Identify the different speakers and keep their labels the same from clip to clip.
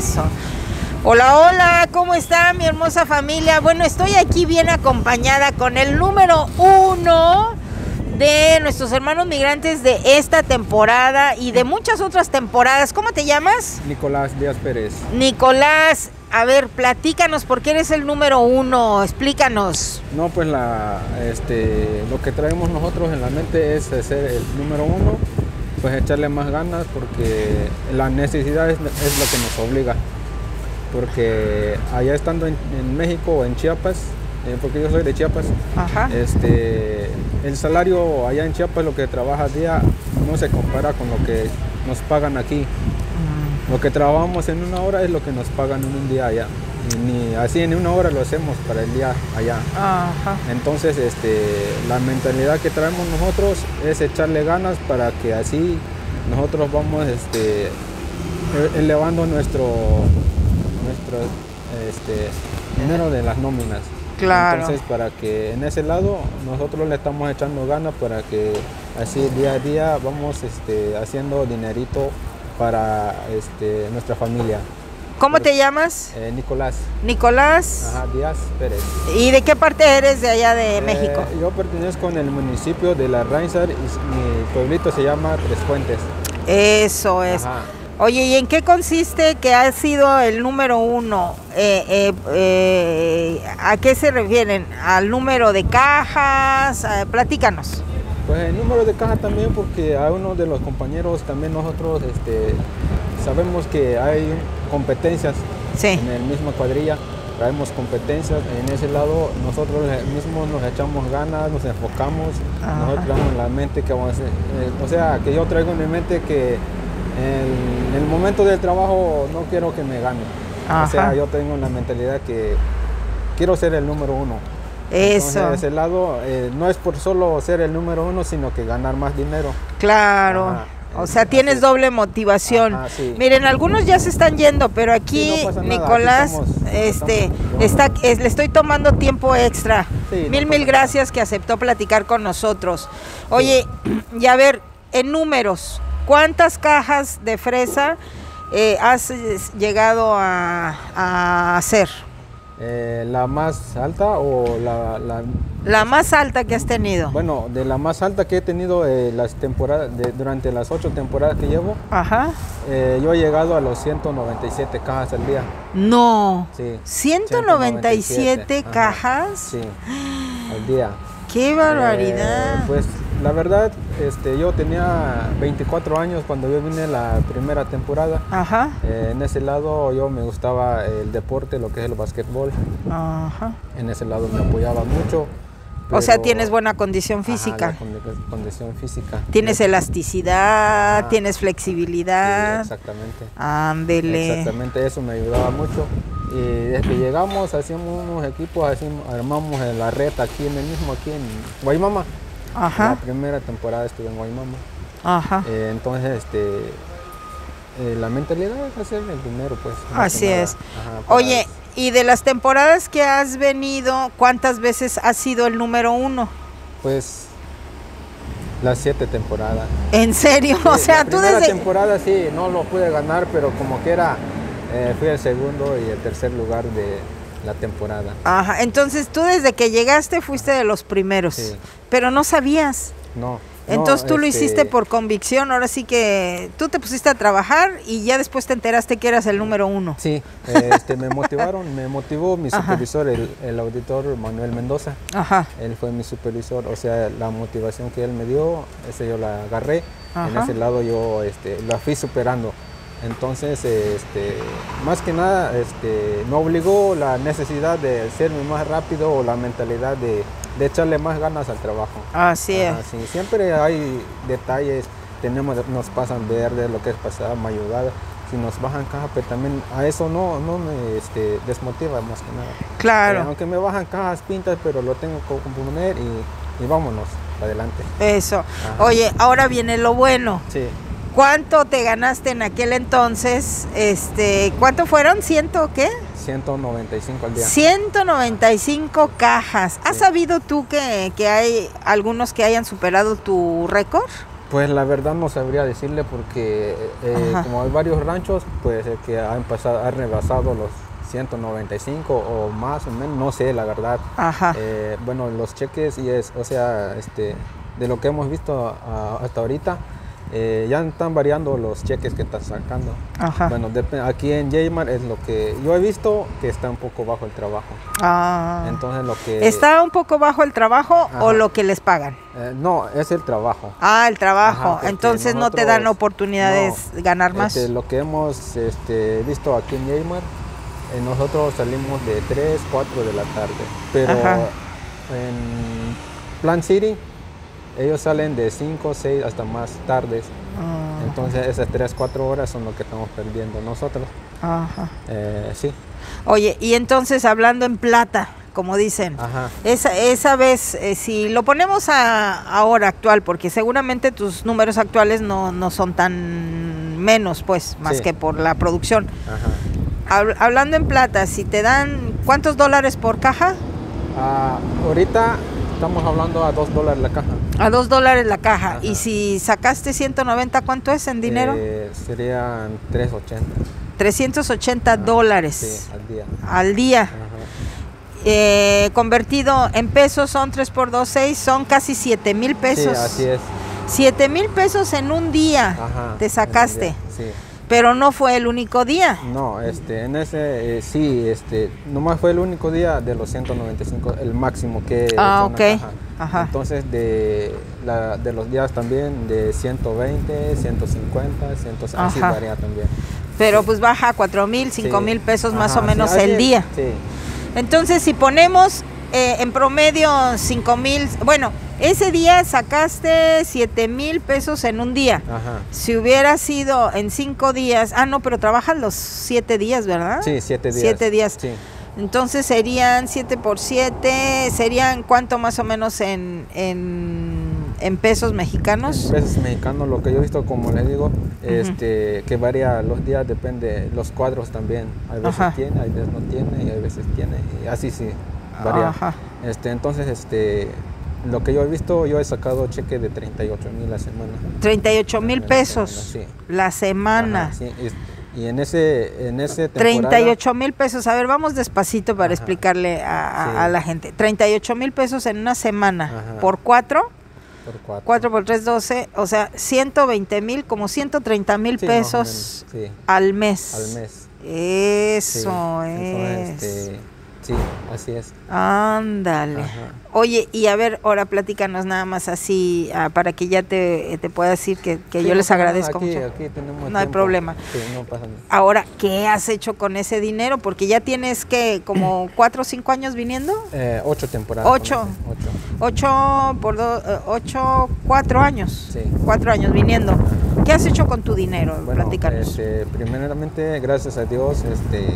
Speaker 1: Eso. Hola, hola, ¿cómo está mi hermosa familia? Bueno, estoy aquí bien acompañada con el número uno de nuestros hermanos migrantes de esta temporada y de muchas otras temporadas. ¿Cómo te llamas?
Speaker 2: Nicolás Díaz Pérez.
Speaker 1: Nicolás, a ver, platícanos, ¿por qué eres el número uno? Explícanos.
Speaker 2: No, pues la, este, lo que traemos nosotros en la mente es ser el número uno, pues echarle más ganas porque la necesidad es, es lo que nos obliga. Porque allá estando en, en México o en Chiapas, eh, porque yo soy de Chiapas,
Speaker 1: Ajá.
Speaker 2: este, el salario allá en Chiapas, lo que trabaja día, no se compara con lo que nos pagan aquí. Lo que trabajamos en una hora es lo que nos pagan en un día allá. Ni así en una hora lo hacemos para el día allá.
Speaker 1: Ajá.
Speaker 2: Entonces, este, la mentalidad que traemos nosotros es echarle ganas para que así nosotros vamos este, e- elevando nuestro, nuestro este, dinero de las nóminas.
Speaker 1: Claro.
Speaker 2: Entonces, para que en ese lado nosotros le estamos echando ganas para que así día a día vamos este, haciendo dinerito para este, nuestra familia.
Speaker 1: ¿Cómo te llamas?
Speaker 2: Eh, Nicolás
Speaker 1: Nicolás.
Speaker 2: ajá, Díaz Pérez.
Speaker 1: ¿Y de qué parte eres de allá de
Speaker 2: Eh,
Speaker 1: México?
Speaker 2: yo pertenezco en el municipio de La Reinsar y mi pueblito se llama Tres Fuentes.
Speaker 1: Eso es.
Speaker 2: Ajá.
Speaker 1: Oye, ¿y en qué consiste que ha sido el número uno? Eh, eh, eh, ¿A qué se refieren? ¿Al número de cajas? Eh, platícanos.
Speaker 2: Pues el número de caja también porque a uno de los compañeros también nosotros este, sabemos que hay competencias
Speaker 1: Sí.
Speaker 2: en el mismo cuadrilla, traemos competencias, en ese lado nosotros mismos nos echamos ganas, nos enfocamos,
Speaker 1: Ajá.
Speaker 2: nosotros tenemos en la mente que vamos a hacer, eh, o sea, que yo traigo en mi mente que en el momento del trabajo no quiero que me gane.
Speaker 1: Ajá.
Speaker 2: O sea, yo tengo la mentalidad que quiero ser el número uno.
Speaker 1: Eso.
Speaker 2: Entonces, ese lado eh, no es por solo ser el número uno, sino que ganar más dinero.
Speaker 1: Claro.
Speaker 2: Ajá.
Speaker 1: O sea, tienes
Speaker 2: es.
Speaker 1: doble motivación.
Speaker 2: Ajá, sí.
Speaker 1: Miren, algunos ya se están yendo, pero aquí
Speaker 2: Sí, no
Speaker 1: Nicolás,
Speaker 2: aquí estamos,
Speaker 1: este,
Speaker 2: estamos.
Speaker 1: está, es- le estoy tomando tiempo extra.
Speaker 2: Sí,
Speaker 1: mil, mil gracias que aceptó platicar con nosotros. Oye, y a ver, en números, ¿cuántas cajas de fresa eh, has llegado a, a hacer?
Speaker 2: Eh, ¿La más alta o la, la-
Speaker 1: La más alta que has tenido.
Speaker 2: Bueno, de la más alta que he tenido eh, las temporadas, de- durante las ocho temporadas que llevo,
Speaker 1: Ajá.
Speaker 2: eh, yo he llegado a los 197 cajas al día.
Speaker 1: No.
Speaker 2: Sí.
Speaker 1: 197
Speaker 2: Ajá.
Speaker 1: cajas.
Speaker 2: Sí, al día.
Speaker 1: ¡Qué barbaridad!
Speaker 2: Eh, pues la verdad, este, yo tenía 24 años cuando yo vine la primera temporada.
Speaker 1: Ajá.
Speaker 2: Eh, en ese lado yo me gustaba el deporte, lo que es el básquetbol.
Speaker 1: Ajá.
Speaker 2: En ese lado me apoyaba mucho.
Speaker 1: O sea, tienes buena condición
Speaker 2: Ajá,
Speaker 1: física.
Speaker 2: la condi- condición física.
Speaker 1: Tienes elasticidad,
Speaker 2: Ajá.
Speaker 1: tienes flexibilidad.
Speaker 2: exactamente.
Speaker 1: Ándele.
Speaker 2: Exactamente, eso me ayudaba mucho. Y desde que llegamos, hacíamos unos equipos, hacíamos- armamos la red aquí en el mismo, aquí en Guaymama. La
Speaker 1: Ajá.
Speaker 2: primera temporada estuve en Guaymama.
Speaker 1: Ajá.
Speaker 2: Eh, entonces, este, eh, la mentalidad es hacer el dinero, pues.
Speaker 1: Así es.
Speaker 2: Ajá, para-
Speaker 1: Oye, y de las temporadas que has venido, ¿cuántas veces has sido el número uno?
Speaker 2: Pues las siete temporadas.
Speaker 1: ¿En serio? o sea,
Speaker 2: la
Speaker 1: tú
Speaker 2: primera
Speaker 1: desde...
Speaker 2: temporada sí, no lo pude ganar, pero como que era, eh, fui el segundo y el tercer lugar de la temporada.
Speaker 1: Ajá, entonces tú desde que llegaste fuiste de los primeros,
Speaker 2: Sí.
Speaker 1: pero no sabías.
Speaker 2: No.
Speaker 1: Entonces tú lo
Speaker 2: este,
Speaker 1: hiciste por convicción, ahora sí que tú te pusiste a trabajar y ya después te enteraste que eras el número uno.
Speaker 2: Sí, este, me motivaron, me motivó mi
Speaker 1: Ajá.
Speaker 2: supervisor, el, el auditor Manuel Mendoza.
Speaker 1: Ajá.
Speaker 2: Él fue mi supervisor, o sea, la motivación que él me dio, ese yo la agarré. En
Speaker 1: Ajá.
Speaker 2: ese lado yo este, la fui superando. Entonces, este, más que nada, este, me obligó la necesidad de ser más rápido o la mentalidad de, de echarle más ganas al trabajo.
Speaker 1: Así es.
Speaker 2: sí, siempre hay detalles, tenemos, nos pasan verde, lo que es pasada, mayugada, si nos bajan caja, pero también a eso no, no me este, desmotiva más que nada. Eh,
Speaker 1: Claro.
Speaker 2: aunque me bajan cajas pintas, pero lo tengo que componer y, y vámonos adelante.
Speaker 1: Eso. Oye, ahora viene lo bueno.
Speaker 2: Sí,
Speaker 1: ¿Cuánto te ganaste en aquel entonces? Este, ¿cuánto fueron? ¿Ciento qué?
Speaker 2: 195 al día.
Speaker 1: 195 cajas. ¿Has sabido tú que, que hay algunos que hayan superado tu récord?
Speaker 2: Pues la verdad no sabría decirle porque eh,
Speaker 1: Ajá.
Speaker 2: como hay varios ranchos, pues que han pasado, han rebasado los 195 o más o menos, no sé la verdad.
Speaker 1: Ajá.
Speaker 2: Eh, bueno, los cheques y es, o sea, este, de lo que hemos visto hasta ahorita, eh, ya están variando los cheques que están sacando.
Speaker 1: Ajá.
Speaker 2: Bueno, dep- aquí en Jaymar es lo que yo he visto que está un poco bajo el trabajo.
Speaker 1: Ah.
Speaker 2: Entonces lo que
Speaker 1: ¿Está un poco bajo el trabajo o lo que les pagan?
Speaker 2: eh, no es el trabajo.
Speaker 1: Ah, el trabajo.
Speaker 2: Ajá,
Speaker 1: Entonces no te dan oportunidades de ganar más.
Speaker 2: Este, lo que hemos este, visto aquí en Jaymar, eh, nosotros salimos de 3, 4 de la tarde. Pero en Plant City, ellos salen de 5, 6 hasta más tardes.
Speaker 1: Ah,
Speaker 2: Entonces esas 3, 4 horas son lo que estamos perdiendo nosotros.
Speaker 1: ajá.
Speaker 2: Eh, sí,
Speaker 1: Oye, y entonces hablando en plata, como dicen,
Speaker 2: ajá.
Speaker 1: esa, esa vez, eh, si lo ponemos a ahora actual, porque seguramente tus números actuales no, no son tan menos, pues, más
Speaker 2: Sí.
Speaker 1: que por la producción.
Speaker 2: ajá.
Speaker 1: Hab- hablando en plata, si te dan, ¿cuántos dólares por caja?
Speaker 2: Ah, ahorita estamos hablando a 2 dólares la caja.
Speaker 1: A dos dólares la caja.
Speaker 2: Ajá.
Speaker 1: Y si sacaste 190, ¿cuánto es en dinero?
Speaker 2: Eh, serían 3.80.
Speaker 1: 380 dólares
Speaker 2: Sí, al día.
Speaker 1: al día.
Speaker 2: Ajá.
Speaker 1: Eh, convertido en pesos son 3 por 2, 6, son casi 7 mil pesos.
Speaker 2: Sí, así es.
Speaker 1: 7 mil pesos en un día
Speaker 2: Ajá,
Speaker 1: te sacaste,
Speaker 2: día,
Speaker 1: pero no fue el único día.
Speaker 2: No, este, en ese, eh, sí, este, nomás fue el único día de los 195, el máximo que
Speaker 1: Ah, ok.
Speaker 2: caja.
Speaker 1: Ajá.
Speaker 2: Entonces, de, la, de los días también, de 120, 150, 100, así varía también.
Speaker 1: Pero pues baja a 4 mil, 5
Speaker 2: Sí.
Speaker 1: mil pesos más o menos el día.
Speaker 2: Sí,
Speaker 1: Entonces, si ponemos eh, en promedio 5 mil, bueno, ese día sacaste 7 mil pesos en un día.
Speaker 2: ajá.
Speaker 1: Si hubiera sido en 5 días, ah, no, pero trabajas los 7 días, ¿verdad?
Speaker 2: Sí, siete días.
Speaker 1: Siete días.
Speaker 2: Sí.
Speaker 1: Entonces serían 7 por 7, serían cuánto más o menos en, en, en pesos mexicanos.
Speaker 2: En pesos mexicanos, lo que yo he visto, como les digo, este, que varía los días, depende, los cuadros también. Hay veces
Speaker 1: Ajá.
Speaker 2: tiene, hay veces no tiene, y hay veces tiene, y así sí, varía.
Speaker 1: Ajá.
Speaker 2: Este, entonces, este, lo que yo he visto, yo he sacado cheque de 38 mil la semana.
Speaker 1: 38 mil pesos
Speaker 2: semana,
Speaker 1: la semana.
Speaker 2: Ajá, sí, y, y en ese, en ese temporada,
Speaker 1: 38 mil pesos. A ver, vamos despacito para
Speaker 2: Ajá.
Speaker 1: explicarle a,
Speaker 2: Sí.
Speaker 1: a la gente. 38 mil pesos en una semana.
Speaker 2: Ajá.
Speaker 1: Por 4,
Speaker 2: por cuatro.
Speaker 1: 4 por 3, 12. O sea, 120 mil, como 130 mil
Speaker 2: Sí,
Speaker 1: pesos
Speaker 2: menos, sí,
Speaker 1: al mes.
Speaker 2: al mes.
Speaker 1: Eso
Speaker 2: sí.
Speaker 1: es.
Speaker 2: Entonces, este, sí, así es.
Speaker 1: Ándale.
Speaker 2: Ajá.
Speaker 1: Oye, y a ver, ahora platícanos nada más así, ah, para que ya te, te pueda decir que, que
Speaker 2: Sí,
Speaker 1: yo les agradezco
Speaker 2: aquí,
Speaker 1: mucho.
Speaker 2: aquí tenemos
Speaker 1: No hay problema.
Speaker 2: Sí, no pasa nada.
Speaker 1: Ahora, ¿qué has hecho con ese dinero? Porque ya tienes que como cuatro o cinco años viniendo.
Speaker 2: Eh, ocho temporadas.
Speaker 1: Ocho.
Speaker 2: Ocho.
Speaker 1: Ocho por dos, eh, ocho, cuatro años.
Speaker 2: Sí.
Speaker 1: Cuatro años viniendo. ¿Qué has hecho con tu dinero?
Speaker 2: Bueno,
Speaker 1: Platícanos.
Speaker 2: este, primeramente, gracias a Dios, este,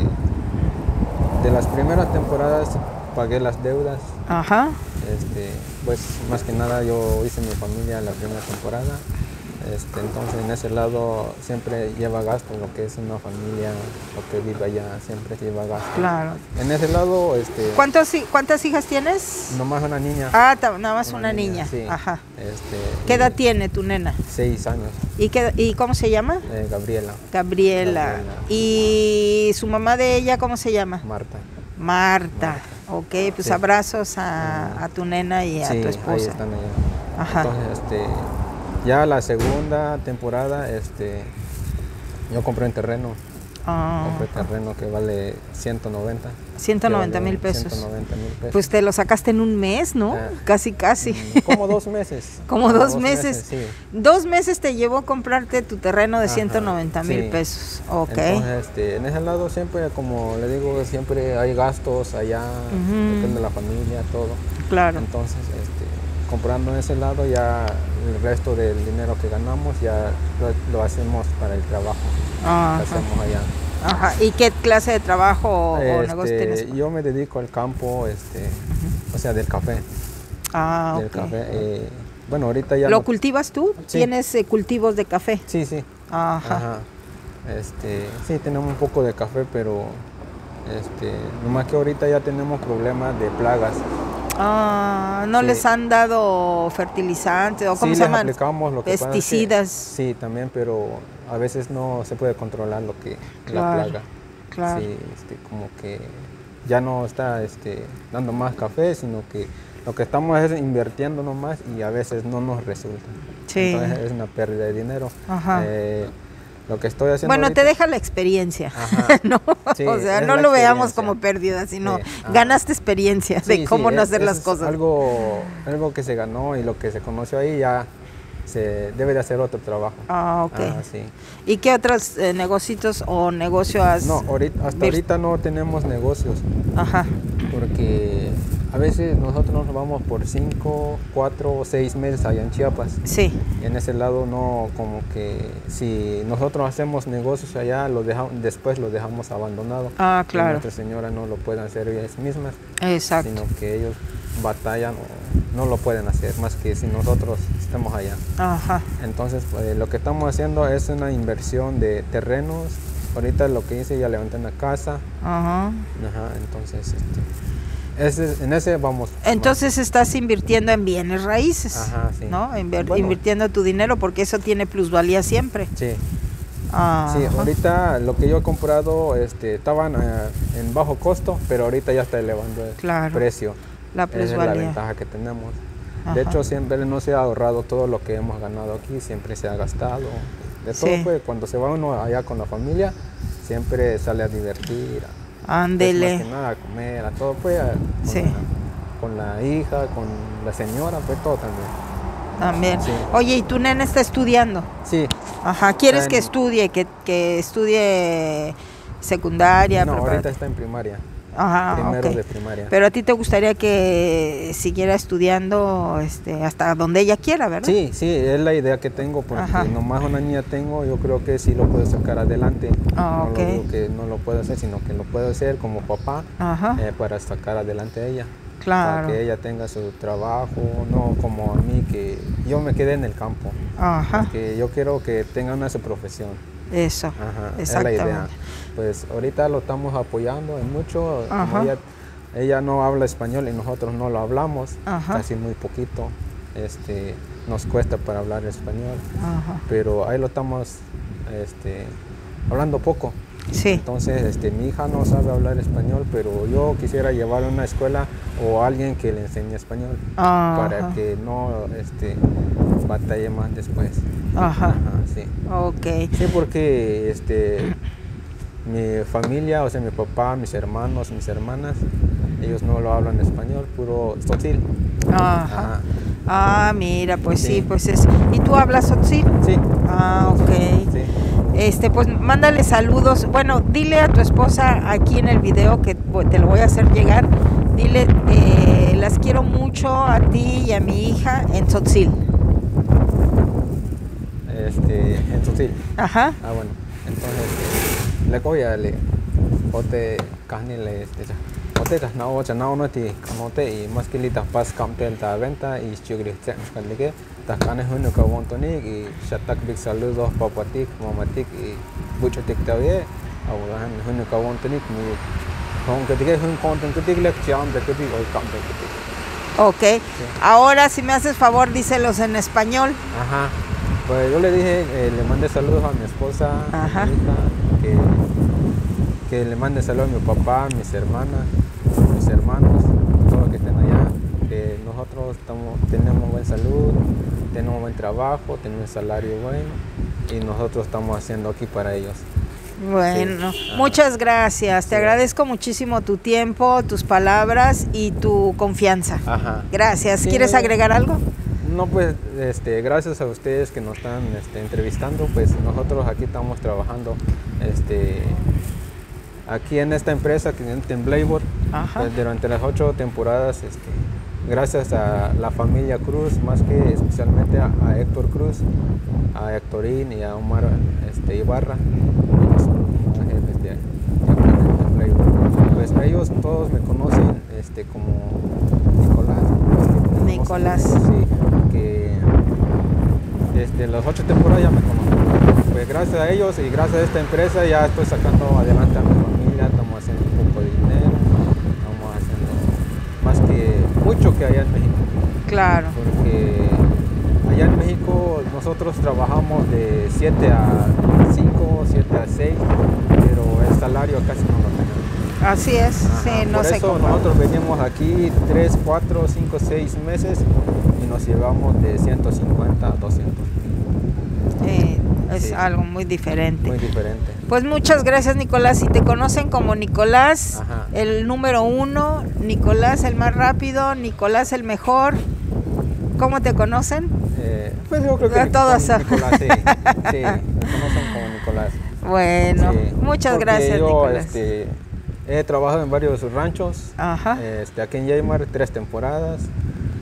Speaker 2: de las primeras temporadas pagué las deudas.
Speaker 1: Ajá.
Speaker 2: Este, pues más que nada yo hice mi familia la primera temporada. Este, entonces en ese lado siempre lleva gasto, lo que es una familia, lo que vive allá, siempre lleva gasto.
Speaker 1: Claro.
Speaker 2: En ese lado, este,
Speaker 1: ¿Cuántos, ¿Cuántas hijas tienes?
Speaker 2: nomás una niña.
Speaker 1: Ah, nada más una, niña.
Speaker 2: sí.
Speaker 1: Ajá.
Speaker 2: Este,
Speaker 1: ¿Qué edad tiene tu nena?
Speaker 2: Seis años,
Speaker 1: ¿Y, qué, ¿Y cómo se llama?
Speaker 2: eh, Gabriela,
Speaker 1: Gabriela.
Speaker 2: Gabriela.
Speaker 1: ¿Y su mamá de ella cómo se llama?
Speaker 2: Marta.
Speaker 1: Marta. Ok, pues
Speaker 2: Sí.
Speaker 1: abrazos a, a tu nena y a
Speaker 2: sí,
Speaker 1: tu
Speaker 2: ahí
Speaker 1: esposa.
Speaker 2: están allá.
Speaker 1: Ajá.
Speaker 2: Entonces, este, ya la segunda temporada, este, yo compré un terreno,
Speaker 1: Ah,
Speaker 2: compré terreno que vale 190.
Speaker 1: 190
Speaker 2: que
Speaker 1: mil pesos.
Speaker 2: 190 mil pesos.
Speaker 1: Pues te lo sacaste en un mes, ¿no?
Speaker 2: Ah.
Speaker 1: Casi, casi.
Speaker 2: Mm, Como dos meses.
Speaker 1: Como dos meses.
Speaker 2: sí.
Speaker 1: Dos meses te llevó comprarte tu terreno de
Speaker 2: Ajá,
Speaker 1: 190 mil
Speaker 2: sí.
Speaker 1: pesos. Ok.
Speaker 2: Entonces, este, en ese lado siempre, como le digo, siempre hay gastos allá, depende de la familia, todo.
Speaker 1: claro.
Speaker 2: Entonces, este, comprando en ese lado, ya el resto del dinero que ganamos ya lo, lo hacemos para el trabajo
Speaker 1: Ajá.
Speaker 2: que hacemos allá.
Speaker 1: Ajá. ¿Y qué clase de trabajo o, o
Speaker 2: Este,
Speaker 1: negocio tienes?
Speaker 2: yo me dedico al campo, este, o sea, del café.
Speaker 1: Ah,
Speaker 2: del café. eh, bueno, ahorita ya
Speaker 1: ¿Lo
Speaker 2: no-
Speaker 1: cultivas tú?
Speaker 2: Sí.
Speaker 1: ¿Tienes eh, cultivos de café?
Speaker 2: Sí, sí.
Speaker 1: Ajá.
Speaker 2: Ajá. Este, sí, tenemos un poco de café, pero este, nomás que ahorita ya tenemos problemas de plagas.
Speaker 1: Ah, ¿no
Speaker 2: Sí.
Speaker 1: les han dado fertilizante o cómo
Speaker 2: sí,
Speaker 1: se
Speaker 2: les
Speaker 1: llaman?
Speaker 2: aplicamos lo que
Speaker 1: Pesticidas.
Speaker 2: sí, también, pero a veces no se puede controlar lo que
Speaker 1: Claro,
Speaker 2: la plaga.
Speaker 1: claro.
Speaker 2: Sí, este, como que ya no está este, dando más café, sino que lo que estamos es invirtiendo nomás y a veces no nos resulta.
Speaker 1: Sí.
Speaker 2: Entonces es una pérdida de dinero.
Speaker 1: Ajá.
Speaker 2: Eh, lo que estoy haciendo
Speaker 1: Bueno, te deja la experiencia,
Speaker 2: Ajá.
Speaker 1: ¿no?
Speaker 2: Sí,
Speaker 1: o sea, no lo veamos como pérdida, sino
Speaker 2: Sí,
Speaker 1: ganaste experiencia de cómo no
Speaker 2: es-
Speaker 1: hacer las
Speaker 2: es
Speaker 1: cosas.
Speaker 2: Algo, algo que se ganó y lo que se conoció ahí ya se debe de hacer otro trabajo.
Speaker 1: Ah, ok.
Speaker 2: Ah, sí.
Speaker 1: ¿Y qué otros eh, negocios o negocios has...?
Speaker 2: No, ahorita, hasta ahorita no tenemos negocios
Speaker 1: Ajá,
Speaker 2: porque a veces nosotros nos vamos por 5, 4 o 6 meses allá en Chiapas.
Speaker 1: sí.
Speaker 2: Y en ese lado no, como que si nosotros hacemos negocios allá, lo dejamos, después lo dejamos abandonado.
Speaker 1: Ah, claro.
Speaker 2: nuestra señora no lo pueden hacer ellas mismas,
Speaker 1: Exacto.
Speaker 2: sino que ellos batallan o no lo pueden hacer, más que si nosotros estemos allá.
Speaker 1: Ajá.
Speaker 2: Entonces, pues, lo que estamos haciendo es una inversión de terrenos. Ahorita lo que hice, ya levanté una casa.
Speaker 1: Ajá.
Speaker 2: Ajá, entonces, este, ese- en ese vamos.
Speaker 1: Entonces estás invirtiendo en bienes raíces,
Speaker 2: Ajá, sí.
Speaker 1: ¿no? Inver-
Speaker 2: Bueno.
Speaker 1: Invirtiendo tu dinero porque eso tiene plusvalía siempre.
Speaker 2: Sí,
Speaker 1: Ah,
Speaker 2: sí,
Speaker 1: ajá.
Speaker 2: ahorita lo que yo he comprado este, estaban eh, en bajo costo, pero ahorita ya está elevando el
Speaker 1: Claro.
Speaker 2: precio.
Speaker 1: La
Speaker 2: Esa es la ventaja que tenemos.
Speaker 1: Ajá.
Speaker 2: De hecho, siempre no se ha ahorrado todo lo que hemos ganado aquí, siempre se ha gastado. De todo,
Speaker 1: Sí.
Speaker 2: pues, cuando se va uno allá con la familia, siempre sale a divertir, pues,
Speaker 1: Ándele.
Speaker 2: nada a comer, a todo, pues, a- con,
Speaker 1: Sí.
Speaker 2: la, con la hija, con la señora, pues todo también.
Speaker 1: También.
Speaker 2: Sí.
Speaker 1: Oye, ¿y tu nena está estudiando?
Speaker 2: Sí,
Speaker 1: Ajá. ¿Quieres
Speaker 2: Está
Speaker 1: que
Speaker 2: en-
Speaker 1: estudie, que, que estudie secundaria?
Speaker 2: no, ahorita está en primaria,
Speaker 1: Ajá,
Speaker 2: primero
Speaker 1: ok.
Speaker 2: de primaria.
Speaker 1: Pero a ti te gustaría que siguiera estudiando este, hasta donde ella quiera, ¿verdad?
Speaker 2: Sí, sí, es la idea que tengo, porque
Speaker 1: Ajá.
Speaker 2: nomás una niña tengo, yo creo que sí lo puedo sacar adelante.
Speaker 1: Ah,
Speaker 2: no lo digo que no lo puedo hacer, sino que lo puedo hacer como papá eh, para sacar adelante a ella.
Speaker 1: claro.
Speaker 2: Para que ella tenga su trabajo, no como a mí que yo me quedé en el campo.
Speaker 1: Ajá.
Speaker 2: Que yo quiero que tenga una su profesión.
Speaker 1: Eso.
Speaker 2: Ajá, es la idea.
Speaker 1: Exactamente.
Speaker 2: Pues ahorita lo estamos apoyando en mucho. Como ella, ella no habla español y nosotros no lo hablamos,
Speaker 1: Ajá.
Speaker 2: casi muy poquito. Este, nos cuesta para hablar español,
Speaker 1: Ajá.
Speaker 2: pero ahí lo estamos este, hablando poco.
Speaker 1: Sí.
Speaker 2: Entonces, este, mi hija no sabe hablar español, pero yo quisiera llevarla a una escuela o a alguien que le enseñe español
Speaker 1: Ajá.
Speaker 2: para que no este, batalle más después.
Speaker 1: Ajá.
Speaker 2: sí.
Speaker 1: Ok.
Speaker 2: Sí, porque este, mi familia, o sea, mi papá, mis hermanos, mis hermanas, ellos no lo hablan español, puro sotil.
Speaker 1: Ajá.
Speaker 2: Ajá.
Speaker 1: Ah, mira, pues sí.
Speaker 2: Sí.
Speaker 1: pues es. ¿Y tú hablas Otsil?
Speaker 2: Sí,
Speaker 1: Ah, ok.
Speaker 2: sí.
Speaker 1: Este, pues mándale saludos. Bueno, dile a tu esposa aquí en el video que te lo voy a hacer llegar. Dile, eh, las quiero mucho a ti y a mi hija en Tzotzil.
Speaker 2: Este, en sotil.
Speaker 1: Ajá.
Speaker 2: Ah, bueno. Entonces, le voy a le, ote, cani le, este. Ote, tas na ocha na ono ti, kanote y más que lita pas campel ta venta y chugri tse kalike, tas kane hunu ka wontoni y shatak big saludos papatik, mamatik y bucho tik tawye, awahan hunu ka wontoni mi hon que tige hun konten que tige lek cham de que dige oi campel que tige.
Speaker 1: Ok. Ahora, si me haces favor, díselos en español.
Speaker 2: Ajá. Pues yo le dije, eh, le mandé saludos a mi esposa,
Speaker 1: Ajá.
Speaker 2: a mi hija, que, que le mande saludos a mi papá, a mis hermanas, a mis hermanos, todos los que estén allá, que nosotros estamos, tenemos buena salud, tenemos buen trabajo, tenemos un salario bueno y nosotros estamos haciendo aquí para ellos.
Speaker 1: Bueno,
Speaker 2: Sí.
Speaker 1: Muchas gracias. Te
Speaker 2: Sí.
Speaker 1: agradezco muchísimo tu tiempo, tus palabras y tu confianza.
Speaker 2: Ajá.
Speaker 1: Gracias.
Speaker 2: Sí.
Speaker 1: ¿Quieres agregar algo?
Speaker 2: No, pues este, gracias a ustedes que nos están este, entrevistando, pues nosotros aquí estamos trabajando este, aquí en esta empresa, que en
Speaker 1: Ajá.
Speaker 2: pues, durante las ocho temporadas, este, gracias a la familia Cruz, más que especialmente a, a Héctor Cruz, a Héctorín y a Omar este, Ibarra, jefes de. Pues ellos todos me conocen este, como Nicolás. conocen,
Speaker 1: Nicolás.
Speaker 2: Sí, desde las ocho temporadas ya me conocen. Pues gracias a ellos y gracias a esta empresa ya estoy sacando adelante a mi familia, estamos haciendo un poco de dinero, estamos haciendo más que mucho
Speaker 1: Claro.
Speaker 2: Porque allá en México nosotros trabajamos de 7 a 5, 7 a 6, pero el salario casi no.
Speaker 1: Así es,
Speaker 2: Ajá,
Speaker 1: sí, no
Speaker 2: Por
Speaker 1: sé
Speaker 2: eso
Speaker 1: cómo.
Speaker 2: nosotros venimos aquí 3, 4, 5, 6 meses y nos llevamos de 150 a 200.
Speaker 1: Eh, es
Speaker 2: Sí.
Speaker 1: algo muy diferente.
Speaker 2: Muy diferente.
Speaker 1: Pues muchas gracias, Nicolás. Si te conocen como Nicolás,
Speaker 2: Ajá.
Speaker 1: el número uno, Nicolás el más rápido, Nicolás el mejor. ¿Cómo te conocen?
Speaker 2: Eh, pues yo creo que
Speaker 1: A todos.
Speaker 2: Nicolás, sí, sí, me conocen como Nicolás.
Speaker 1: Bueno,
Speaker 2: Sí,
Speaker 1: muchas gracias,
Speaker 2: yo,
Speaker 1: Nicolás.
Speaker 2: este, he trabajado en varios ranchos.
Speaker 1: Ajá.
Speaker 2: Este, aquí en Yaymar, tres temporadas.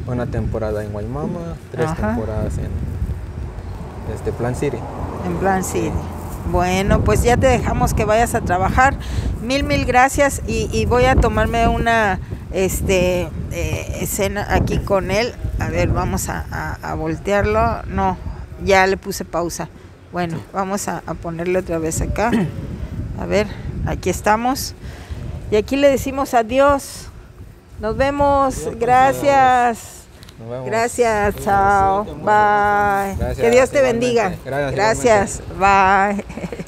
Speaker 2: Una temporada en Guaymama, tres
Speaker 1: Ajá.
Speaker 2: temporadas en este, Plan City.
Speaker 1: En plan, sí. Bueno, pues ya te dejamos que vayas a trabajar. Mil, mil gracias y, y voy a tomarme una este, eh, escena aquí con él. A ver, vamos a, a- a voltearlo. No, ya le puse pausa. Bueno, vamos a, a ponerle otra vez acá. A ver, aquí estamos. Y aquí le decimos adiós. Nos vemos.
Speaker 2: Adiós,
Speaker 1: Gracias.
Speaker 2: Nos vemos.
Speaker 1: Gracias, chao, bye.
Speaker 2: Gracias,
Speaker 1: que Dios te bendiga.
Speaker 2: Gracias,
Speaker 1: Gracias, bye.